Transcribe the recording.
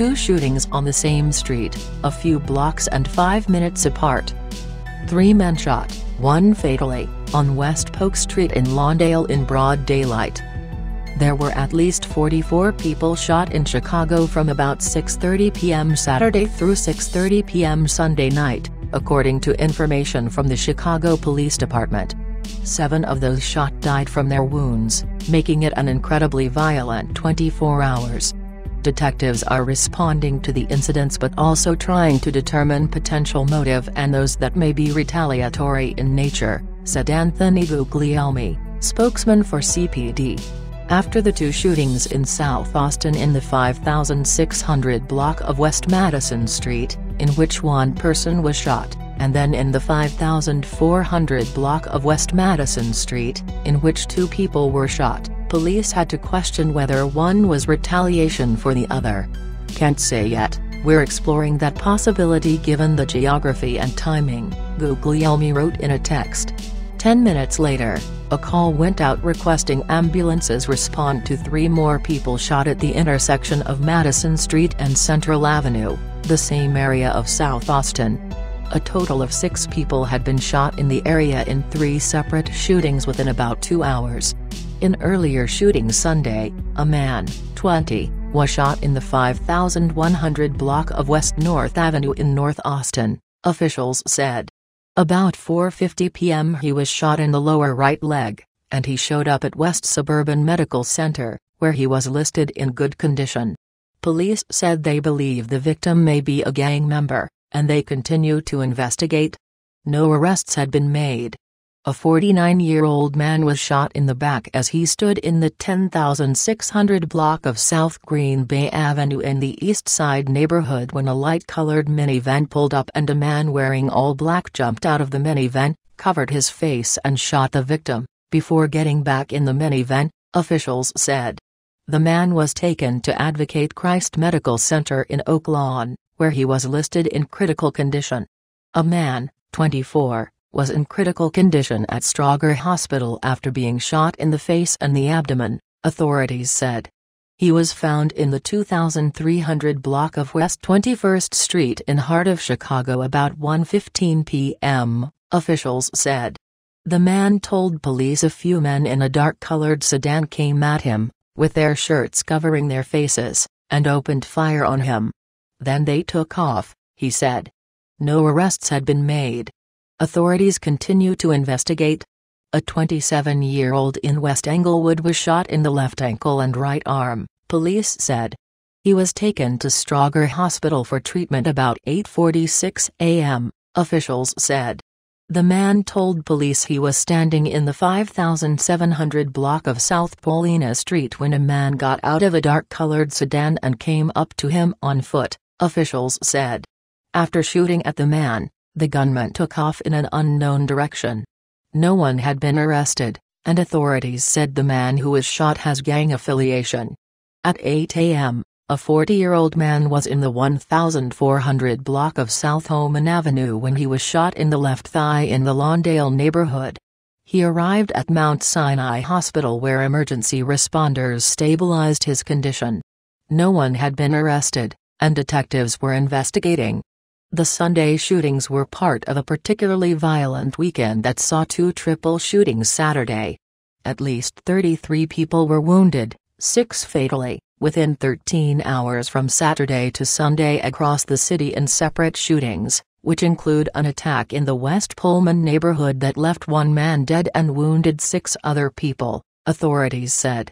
two shootings on the same street, a few blocks and five minutes apart. Three men shot, one fatally, on West Polk Street in Lawndale in broad daylight. There were at least 44 people shot in Chicago from about 6.30 p.m. Saturday through 6.30 p.m. Sunday night, according to information from the Chicago Police Department. Seven of those shot died from their wounds, making it an incredibly violent 24 hours. Detectives are responding to the incidents but also trying to determine potential motive and those that may be retaliatory in nature, said Anthony Guglielmi, spokesman for CPD. After the two shootings in South Austin in the 5600 block of West Madison Street, in which one person was shot, and then in the 5400 block of West Madison Street, in which two people were shot, police had to question whether one was retaliation for the other. Can't say yet, we're exploring that possibility given the geography and timing, Guglielmi wrote in a text. Ten minutes later, a call went out requesting ambulances respond to three more people shot at the intersection of Madison Street and Central Avenue, the same area of South Austin. A total of six people had been shot in the area in three separate shootings within about two hours. In earlier shootings Sunday, a man, 20, was shot in the 5100 block of West North Avenue in North Austin, officials said. About 4.50 p.m. he was shot in the lower right leg, and he showed up at West Suburban Medical Center, where he was listed in good condition. Police said they believe the victim may be a gang member and they continue to investigate. No arrests had been made. A 49-year-old man was shot in the back as he stood in the 10600 block of South Green Bay Avenue in the East Side neighborhood when a light-colored minivan pulled up and a man wearing all black jumped out of the minivan, covered his face and shot the victim, before getting back in the minivan, officials said. The man was taken to Advocate Christ Medical Center in Oak Lawn, where he was listed in critical condition. A man, 24, was in critical condition at Stroger Hospital after being shot in the face and the abdomen, authorities said. He was found in the 2300 block of West 21st Street in heart of Chicago about 1.15 p.m., officials said. The man told police a few men in a dark-colored sedan came at him, with their shirts covering their faces, and opened fire on him. Then they took off, he said. No arrests had been made. Authorities continue to investigate. A 27-year-old in West Englewood was shot in the left ankle and right arm, police said. He was taken to Stroger Hospital for treatment about 8.46 a.m., officials said. The man told police he was standing in the 5700 block of South Paulina Street when a man got out of a dark-colored sedan and came up to him on foot officials said. After shooting at the man, the gunman took off in an unknown direction. No one had been arrested, and authorities said the man who was shot has gang affiliation. At 8 a.m., a 40-year-old man was in the 1400 block of South Homan Avenue when he was shot in the left thigh in the Lawndale neighborhood. He arrived at Mount Sinai Hospital where emergency responders stabilized his condition. No one had been arrested, and detectives were investigating. The Sunday shootings were part of a particularly violent weekend that saw two triple shootings Saturday. At least 33 people were wounded, six fatally, within 13 hours from Saturday to Sunday across the city in separate shootings, which include an attack in the West Pullman neighborhood that left one man dead and wounded six other people, authorities said.